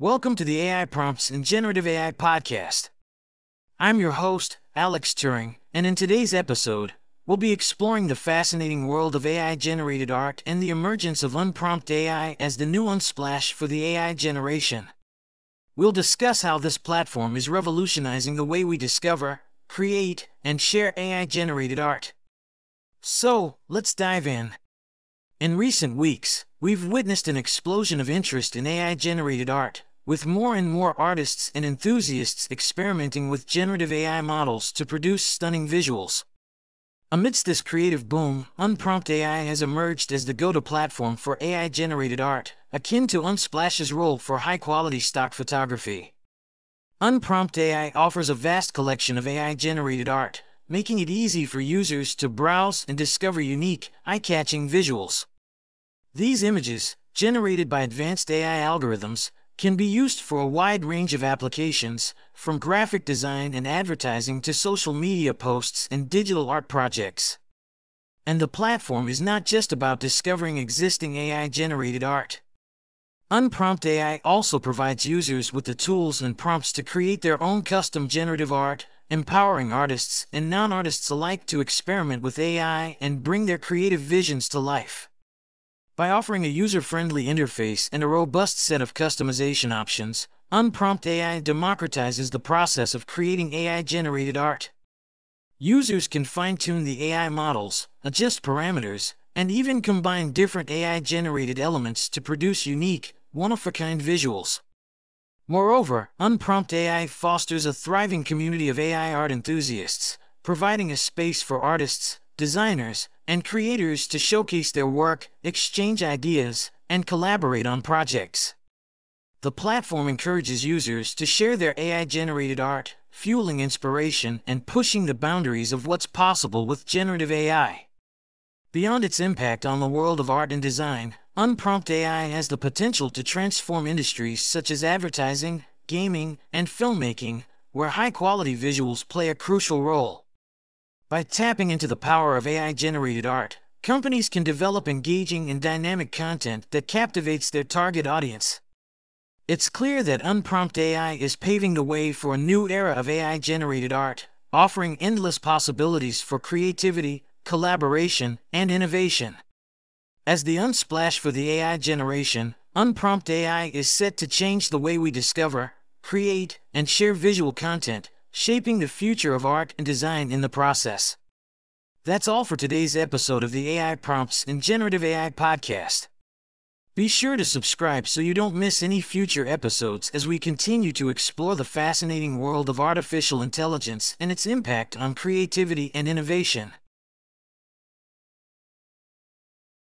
Welcome to the AI Prompts and Generative AI podcast. I'm your host, Alex Turing, and in today's episode, we'll be exploring the fascinating world of AI generated art and the emergence of unprompt AI as the new unsplash for the AI generation. We'll discuss how this platform is revolutionizing the way we discover, create, and share AI generated art. So, let's dive in. In recent weeks, we've witnessed an explosion of interest in AI generated art, with more and more artists and enthusiasts experimenting with generative AI models to produce stunning visuals. Amidst this creative boom, Unprompt AI has emerged as the go to platform for AI generated art, akin to Unsplash's role for high quality stock photography. Unprompt AI offers a vast collection of AI generated art, making it easy for users to browse and discover unique, eye catching visuals. These images, generated by advanced AI algorithms, can be used for a wide range of applications, from graphic design and advertising to social media posts and digital art projects. And the platform is not just about discovering existing AI generated art. Unprompt AI also provides users with the tools and prompts to create their own custom generative art, empowering artists and non artists alike to experiment with AI and bring their creative visions to life. By offering a user-friendly interface and a robust set of customization options, Unprompt AI democratizes the process of creating AI-generated art. Users can fine-tune the AI models, adjust parameters, and even combine different AI-generated elements to produce unique, one-of-a-kind visuals. Moreover, Unprompt AI fosters a thriving community of AI art enthusiasts, providing a space for artists, designers, and creators to showcase their work, exchange ideas, and collaborate on projects. The platform encourages users to share their AI generated art, fueling inspiration and pushing the boundaries of what's possible with generative AI. Beyond its impact on the world of art and design, Unprompt AI has the potential to transform industries such as advertising, gaming, and filmmaking, where high quality visuals play a crucial role. By tapping into the power of AI generated art, companies can develop engaging and dynamic content that captivates their target audience. It's clear that Unprompt AI is paving the way for a new era of AI generated art, offering endless possibilities for creativity, collaboration, and innovation. As the unsplash for the AI generation, Unprompt AI is set to change the way we discover, create, and share visual content, shaping the future of art and design in the process. That's all for today's episode of the AI Prompts and Generative AI podcast. Be sure to subscribe so you don't miss any future episodes as we continue to explore the fascinating world of artificial intelligence and its impact on creativity and innovation.